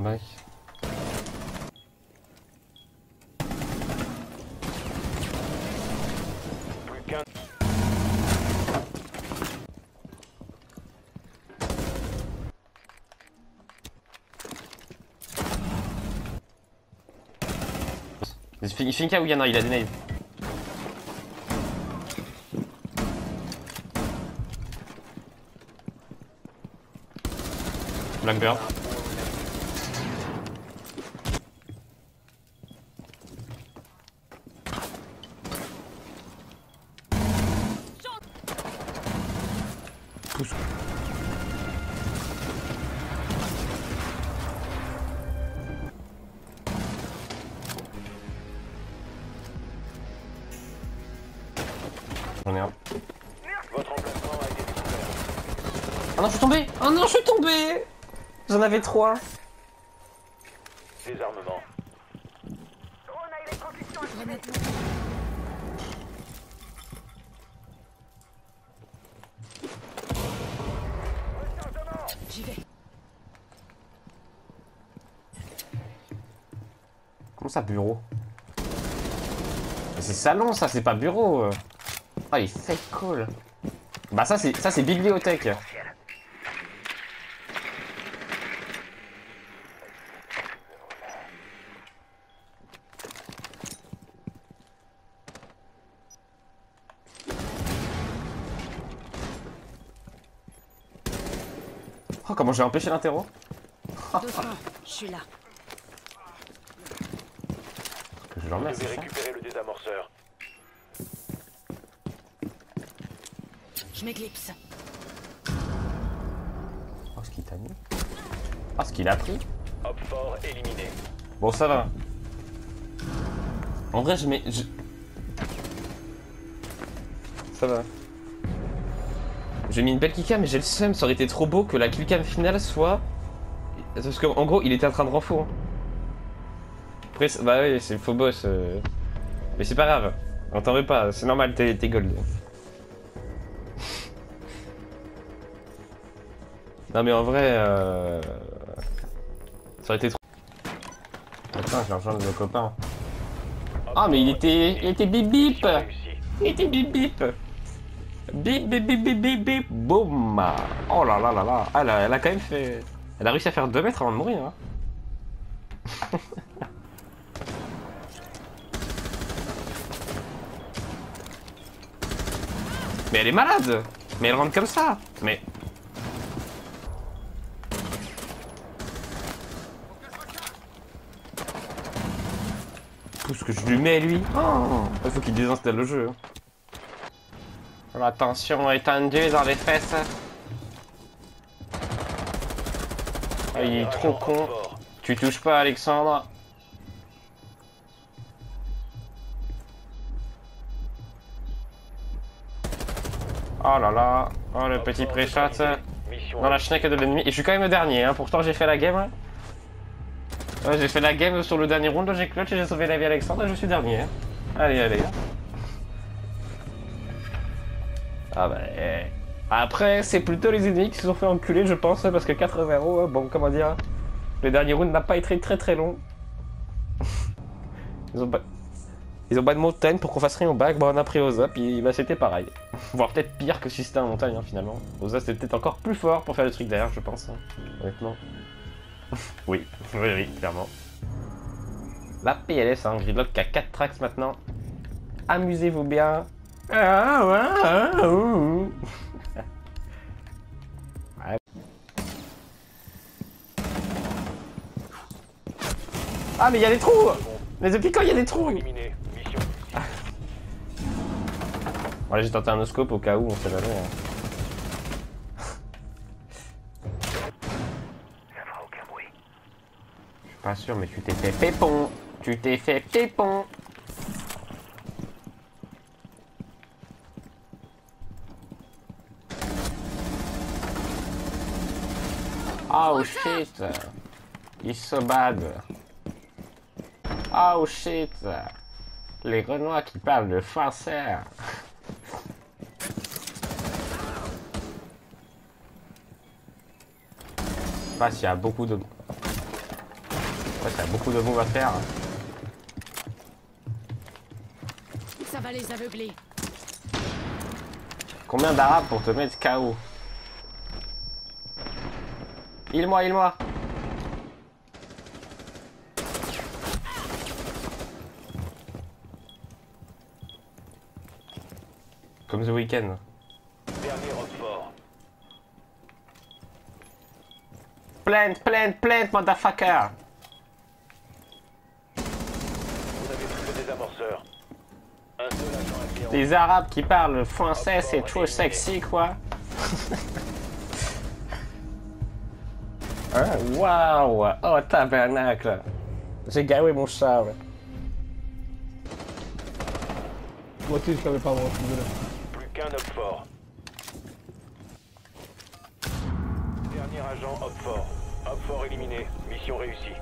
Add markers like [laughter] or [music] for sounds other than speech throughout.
Mec. Il fait, il fait une KO, Yana, il a des nades. Blackbird. Ah non, je suis tombé Oh non, je suis tombé J'en avais trois. Désarmement. J'y vais. Comment ça, bureau? Mais C'est salon, ça, c'est pas bureau. Ah, il fait cool. Bah ça, c'est ça, c'est bibliothèque. Comment j'ai empêché l'interro je suis là. Que je Vous l'emmène, devez c'est ça récupérer le désamorceur. Je m'éclipse. Oh, ce qu'il t'a mis. Oh, ce qu'il a pris. Hop fort éliminé. Bon, ça va. En vrai, je mets. je- Ça va. J'ai mis une belle killcam, mais j'ai le seum. Ça aurait été trop beau que la killcam finale soit. Parce qu'en gros, il était en train de renfort. Après, c'est- bah oui, c'est le faux boss. euh. Mais c'est pas grave. On t'en veut pas, c'est normal, t'es gold. [laughs] non, mais en vrai. Euh... Ça aurait été trop. Attends, je vais rejoindre copain. Ah, mais il était. Il était bip bip. Il était bip bip Bip bip bip bip bip bip Boum Oh là là là là Ah, elle, a, quand même fait. Elle a réussi à faire 2 mètres avant de mourir. Hein. [laughs] mais elle est malade Mais elle rentre comme ça Mais. Tout ce que je lui mets lui. Oh, il faut qu'il désinstalle le jeu. La tension est tendue dans les fesses. Ah, il est trop con. Tu touches pas Alexandre. Oh là là. Oh le petit. Mission Dans la schneck de l'ennemi. Et je suis quand même le dernier, hein. pourtant j'ai fait la game. Ouais, j'ai fait la game sur le dernier round, j'ai clutch et j'ai sauvé la vie Alexandre et je suis dernier. hein. Allez, allez. Ah bah. eh. Après, c'est plutôt les ennemis qui se sont fait enculer, je pense, parce que 4-0, bon, comment dire. Le dernier round n'a pas été très très long. [laughs] Ils ont pas. De montagne pour qu'on fasse rien au bac, bah on a pris Oza, puis bah c'était pareil. [laughs] Voire peut-être pire que si c'était en montagne hein, finalement. Oza c'était peut-être encore plus fort pour faire le truc derrière, je pense. hein, honnêtement. [laughs] oui, oui, oui, clairement. La PLS, hein, Gridlock qui a 4 tracks maintenant. Amusez-vous bien. Ah, ouais, ah, ouh. Ouais. Ah mais il y a des trous Mais depuis quand il y a des trous? Éliminé. Mission réussie. Voilà, j'ai tenté un oscope au cas où, on sait jamais. hein. Ça fera aucun bruit. Je suis pas sûr, mais tu t'es fait pépon Tu t'es fait pépon Oh shit. He's so bad Oh shit. Les Renois qui parlent de français. Je sais pas s'il y a beaucoup de... Ouais, ça a beaucoup de moves à faire. Ça va les aveugler. Combien d'arabes pour te mettre KO Il-moi, il-moi Comme The Weeknd. Dernier Roquefort. Plant, plant, plant, motherfucker Vous avez plus le désamorceur. Un seul agent Les arabes qui parlent français, c'est trop sexy, quoi [laughs] Hein Waouh Oh, tabernacle J'ai gavé mon chat, ouais. Moi aussi, je savais pas, suis désolé. Plus qu'un Roquefort. Dernier agent Hopfort. Hopfort éliminé. Mission réussie.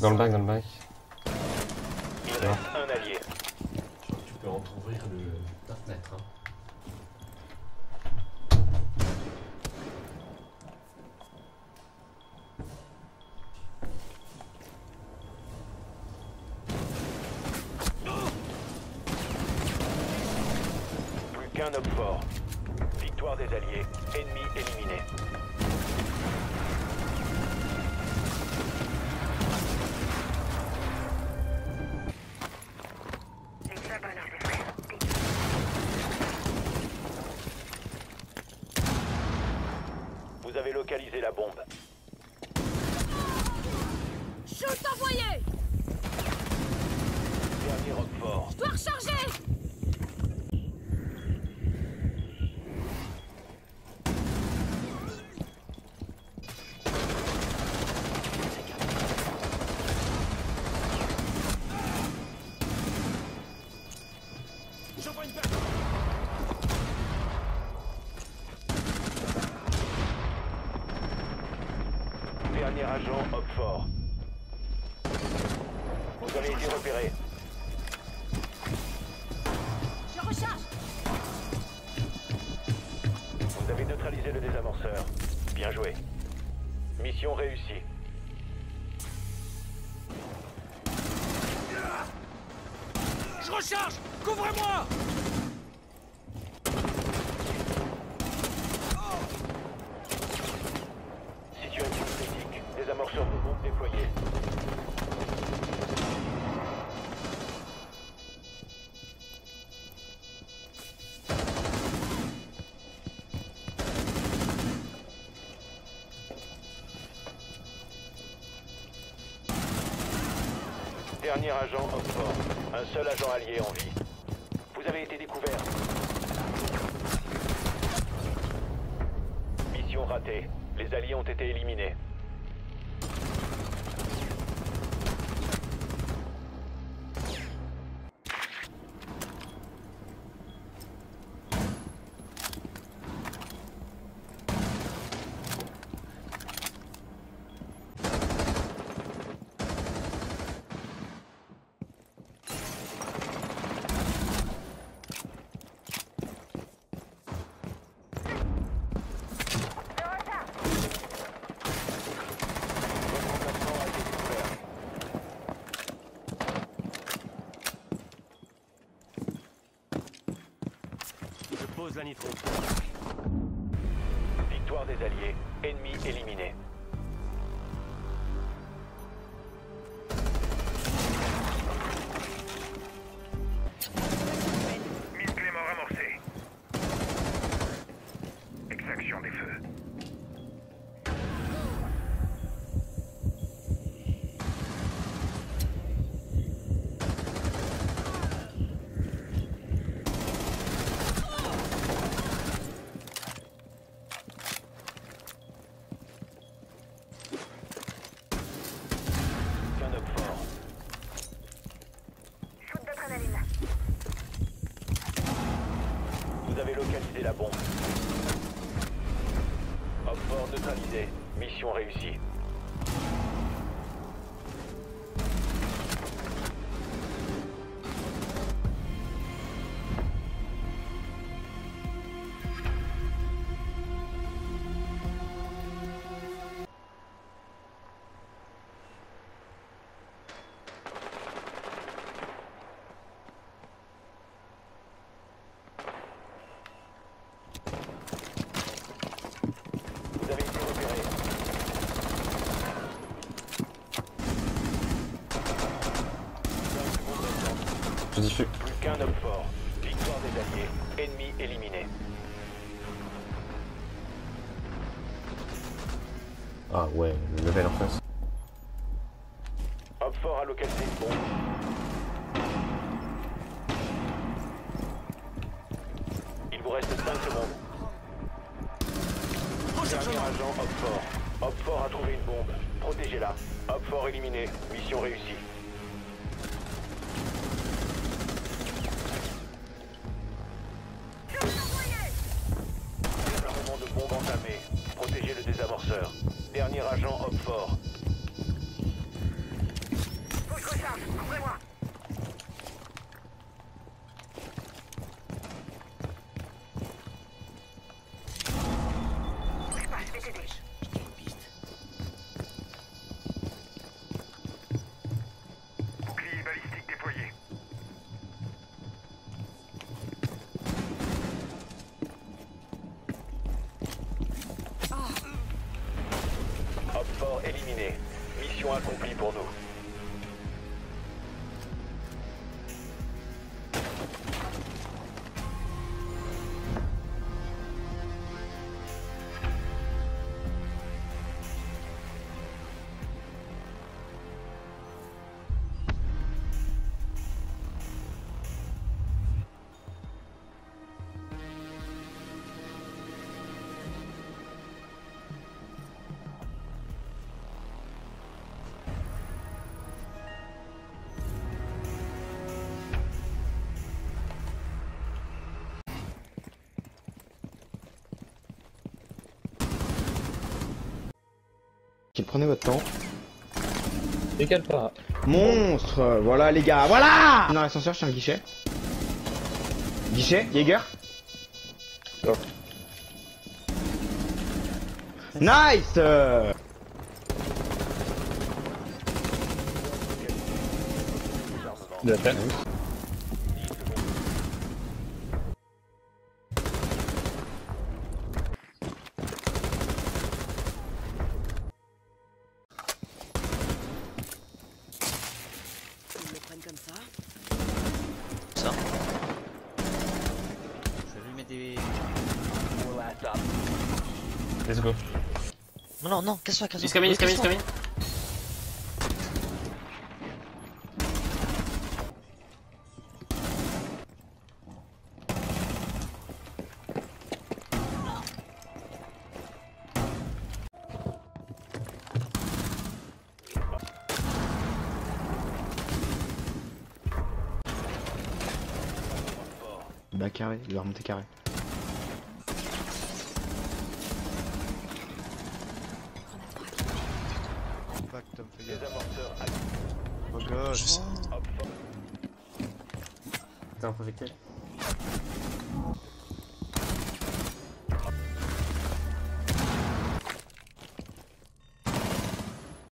Dans le bac, dans le bac. Il reste un allié. Je crois que tu peux entrouvrir le ta fenêtre. Hein. Qu'un homme fort. Victoire des alliés. Ennemi éliminé. Vous avez localisé la bombe. Dernier agent Hopfort. Vous avez été repéré. Je recharge Vous avez neutralisé le désamorceur. Bien joué. Mission réussie. Je recharge Couvrez-moi Dernier agent Oxford. Un seul agent allié en vie. Vous avez été découvert. Mission ratée. Les alliés ont été éliminés. Victoire des Alliés. Ennemi éliminé. Localisé la bombe. Homme fort neutralisé. Mission réussie. Plus qu'un homme fort. Victoire des Alliés. Ennemi éliminé. Ah ouais, le level en face. Homme fort a localisé une bombe. Il vous reste 5 secondes. Dernier agent Homme fort. Homme fort a trouvé une bombe. Protégez-la. Homme fort éliminé. Mission réussie. Dernier agent Accomplie pour nous. Prenez votre temps. Décale pas. Monstre Voilà les gars, voilà Dans l'ascenseur, je suis un guichet. Guichet, Jaeger. Go. Nice euh. De la Let's go. Non, non, non, casse-toi, casse-toi. He's coming, he's coming, he's Casse-toi. coming. Bah carré, il va remonter carré.